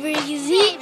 breezy.